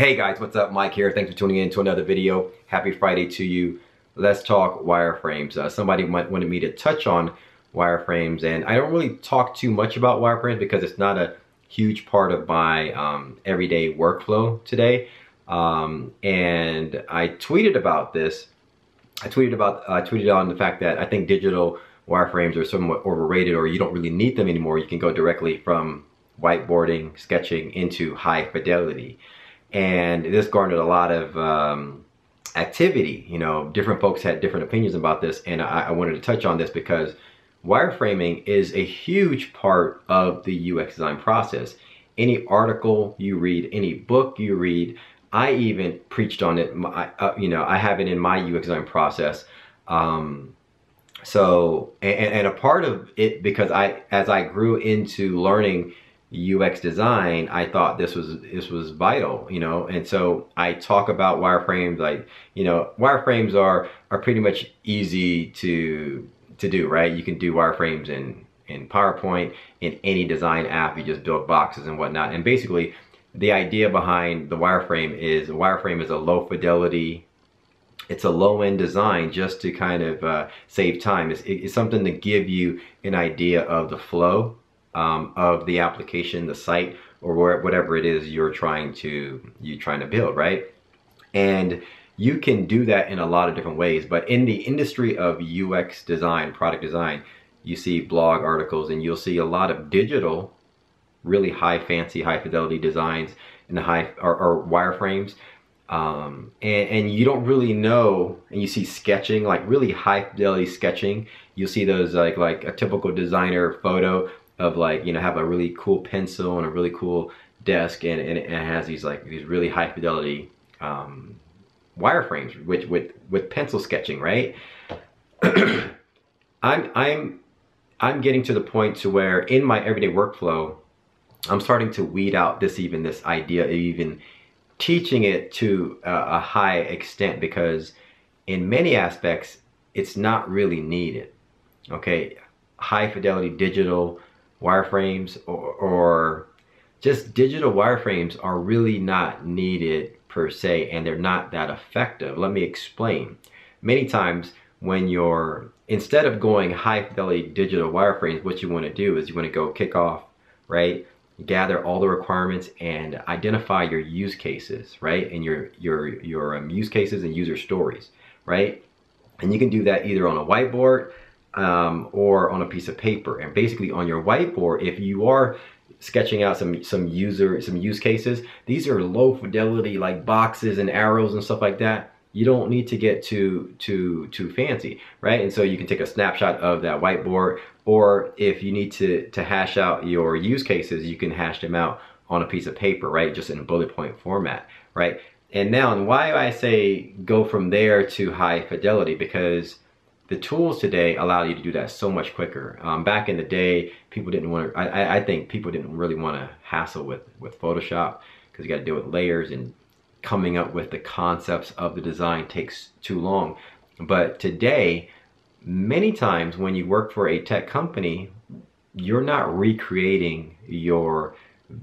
Hey guys, what's up? Mike here. Thanks for tuning in to another video. Happy Friday to you. Let's talk wireframes. Uh, somebody wanted me to touch on wireframes and I don't really talk too much about wireframes because it's not a huge part of my um, everyday workflow today. Um, and I tweeted about this. I tweeted about, I uh, tweeted on the fact that I think digital wireframes are somewhat overrated or you don't really need them anymore. You can go directly from whiteboarding, sketching into high fidelity and this garnered a lot of um, activity. You know, different folks had different opinions about this, and I, I wanted to touch on this because wireframing is a huge part of the UX design process. Any article you read, any book you read, I even preached on it. My, uh, you know, I have it in my UX design process. Um, so, and, and a part of it because I, as I grew into learning UX design, I thought this was this was vital, you know. And so I talk about wireframes, like you know, wireframes are are pretty much easy to to do, right? You can do wireframes in in PowerPoint, in any design app. You just build boxes and whatnot. And basically, the idea behind the wireframe is a wireframe is a low fidelity. It's a low end design just to kind of uh, save time. It's, it's something to give you an idea of the flow um, of the application, the site, or whatever it is you're trying to you're trying to build, right? And you can do that in a lot of different ways. But in the industry of UX design, product design, you see blog articles and you'll see a lot of digital, really high fancy, high fidelity designs and high or, or wireframes. Um, and, and you don't really know, and you see sketching, like really high fidelity sketching. You'll see those like like a typical designer photo of like, you know, have a really cool pencil and a really cool desk and, and it has these like these really high fidelity um, wireframes with, with, with pencil sketching, right? I'm, I'm, I'm getting to the point to where in my everyday workflow, I'm starting to weed out this even this idea even teaching it to a, a high extent because in many aspects, it's not really needed. Okay, high fidelity digital wireframes or, or just digital wireframes are really not needed per se and they're not that effective. Let me explain. Many times when you're, instead of going high fidelity digital wireframes, what you want to do is you want to go kick off, right? Gather all the requirements and identify your use cases, right? And your, your, your um, use cases and user stories, right? And you can do that either on a whiteboard, um, or on a piece of paper. And basically on your whiteboard, if you are sketching out some some user some use cases, these are low fidelity like boxes and arrows and stuff like that. You don't need to get too too too fancy, right? And so you can take a snapshot of that whiteboard, or if you need to to hash out your use cases, you can hash them out on a piece of paper, right? Just in a bullet point format, right? And now, and why do I say go from there to high fidelity because the tools today allow you to do that so much quicker. Um, back in the day, people didn't want to, I, I think people didn't really want to hassle with, with Photoshop because you got to deal with layers and coming up with the concepts of the design takes too long. But today, many times when you work for a tech company, you're not recreating your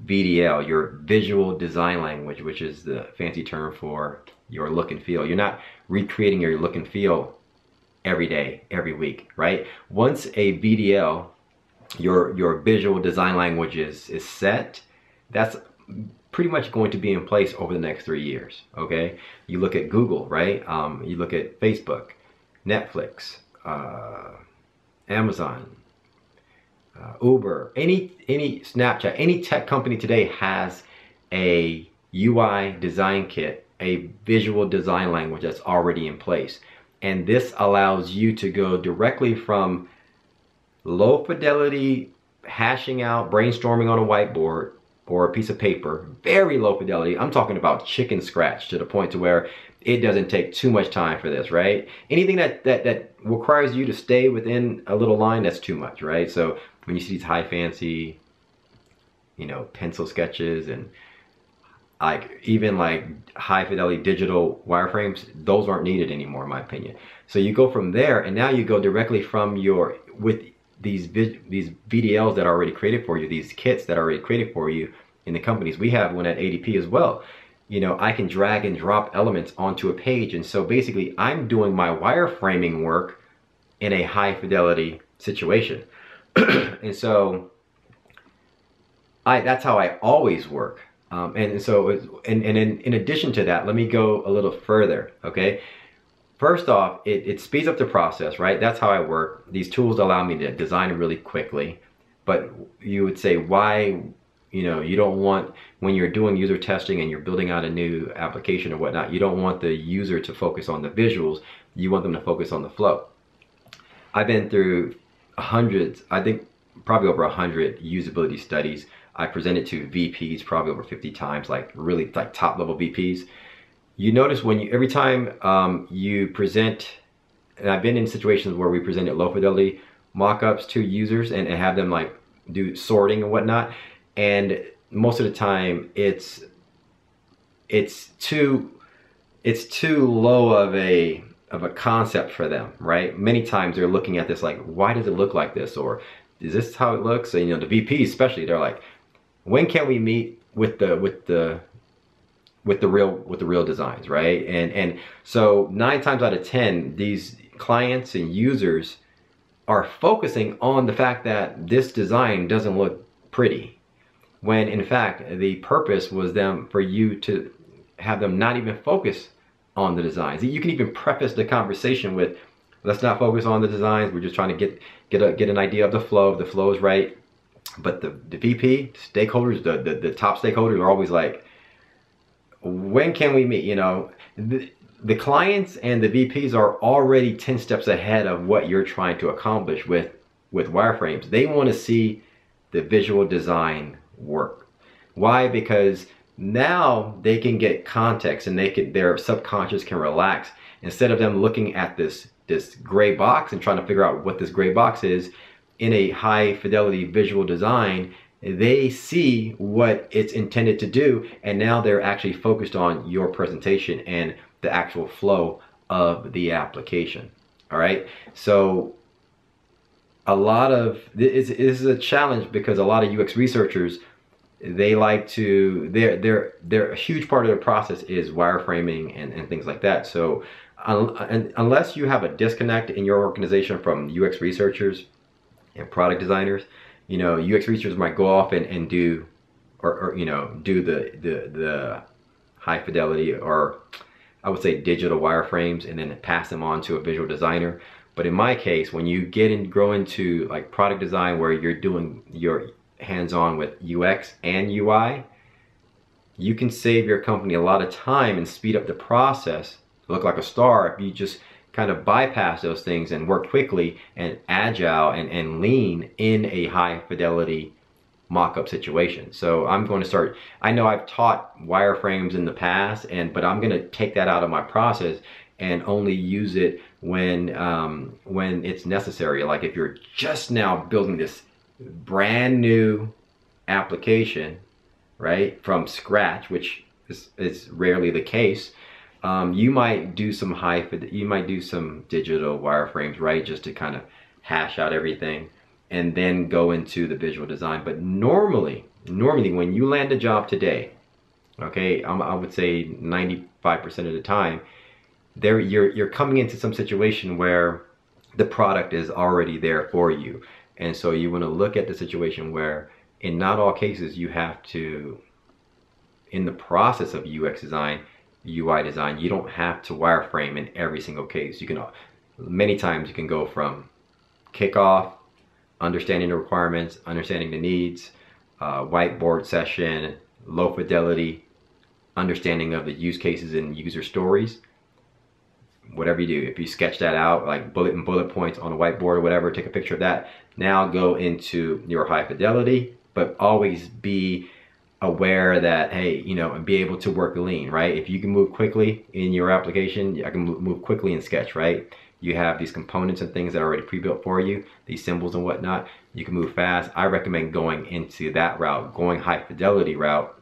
VDL, your visual design language, which is the fancy term for your look and feel. You're not recreating your look and feel every day, every week, right? Once a VDL, your, your visual design language is, is set, that's pretty much going to be in place over the next three years, okay? You look at Google, right? Um, you look at Facebook, Netflix, uh, Amazon, uh, Uber, any, any Snapchat, any tech company today has a UI design kit, a visual design language that's already in place. And this allows you to go directly from low fidelity hashing out, brainstorming on a whiteboard or a piece of paper, very low fidelity. I'm talking about chicken scratch to the point to where it doesn't take too much time for this, right? Anything that, that, that requires you to stay within a little line, that's too much, right? So when you see these high fancy, you know, pencil sketches and like even like high fidelity digital wireframes, those aren't needed anymore in my opinion. So you go from there and now you go directly from your, with these, these VDLs that are already created for you, these kits that are already created for you in the companies. We have one at ADP as well. you know, I can drag and drop elements onto a page. And so basically I'm doing my wireframing work in a high fidelity situation. and so I, that's how I always work. Um, and so, and, and in, in addition to that, let me go a little further, okay? First off, it, it speeds up the process, right? That's how I work. These tools allow me to design really quickly. But you would say, why, you know, you don't want, when you're doing user testing and you're building out a new application or whatnot, you don't want the user to focus on the visuals. You want them to focus on the flow. I've been through hundreds, I think probably over a hundred usability studies. I presented to VPs probably over 50 times, like really like top level VPs you notice when you every time um, you present and I've been in situations where we presented low fidelity mockups to users and, and have them like do sorting and whatnot and most of the time it's it's too it's too low of a of a concept for them right? Many times they're looking at this like why does it look like this? or is this how it looks? And you know the VPs especially they're like when can we meet with the with the with the real with the real designs, right? And and so nine times out of ten, these clients and users are focusing on the fact that this design doesn't look pretty, when in fact the purpose was them for you to have them not even focus on the designs. You can even preface the conversation with, let's not focus on the designs. We're just trying to get get a get an idea of the flow. If the flow is right, but the, the VP stakeholders, the, the the top stakeholders are always like, when can we meet? You know, the, the clients and the VPs are already 10 steps ahead of what you're trying to accomplish with, with wireframes. They want to see the visual design work. Why? Because now they can get context and they can their subconscious can relax instead of them looking at this this gray box and trying to figure out what this gray box is in a high fidelity visual design they see what it's intended to do and now they're actually focused on your presentation and the actual flow of the application. All right? So a lot of this is a challenge because a lot of UX researchers they like to their their their huge part of the process is wireframing and, and things like that. So un, unless you have a disconnect in your organization from UX researchers and product designers you know, UX researchers might go off and, and do, or, or, you know, do the, the, the high fidelity or I would say digital wireframes and then pass them on to a visual designer. But in my case, when you get and grow into like product design where you're doing your hands-on with UX and UI, you can save your company a lot of time and speed up the process look like a star if you just kind of bypass those things and work quickly and agile and, and lean in a high fidelity mock-up situation. So I'm going to start, I know I've taught wireframes in the past, and but I'm going to take that out of my process and only use it when um, when it's necessary. Like if you're just now building this brand new application, right, from scratch, which is, is rarely the case, um, you might do some high, you might do some digital wireframes, right? Just to kind of hash out everything and then go into the visual design. But normally, normally when you land a job today, okay, um, I would say 95% of the time, there you're, you're coming into some situation where the product is already there for you. And so you want to look at the situation where in not all cases you have to, in the process of UX design, UI design, you don't have to wireframe in every single case. You can, many times you can go from kickoff, understanding the requirements, understanding the needs, uh, whiteboard session, low fidelity, understanding of the use cases and user stories. Whatever you do, if you sketch that out, like bullet and bullet points on a whiteboard or whatever, take a picture of that. Now go into your high fidelity, but always be aware that hey you know and be able to work lean right? If you can move quickly in your application i can move quickly in sketch right? You have these components and things that are already pre-built for you these symbols and whatnot. You can move fast. I recommend going into that route going high fidelity route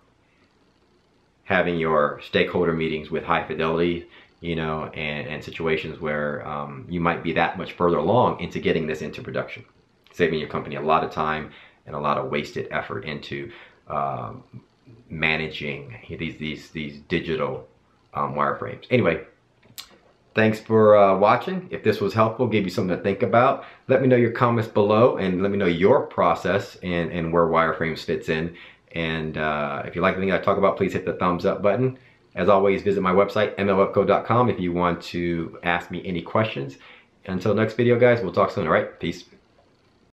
having your stakeholder meetings with high fidelity you know and, and situations where um, you might be that much further along into getting this into production saving your company a lot of time and a lot of wasted effort into um, managing these these these digital um, wireframes. Anyway, thanks for uh, watching. If this was helpful, gave you something to think about, let me know your comments below and let me know your process and, and where wireframes fits in. And uh, if you like anything I talk about, please hit the thumbs up button. As always, visit my website, mlwebco.com if you want to ask me any questions. Until next video, guys, we'll talk soon, all right? Peace.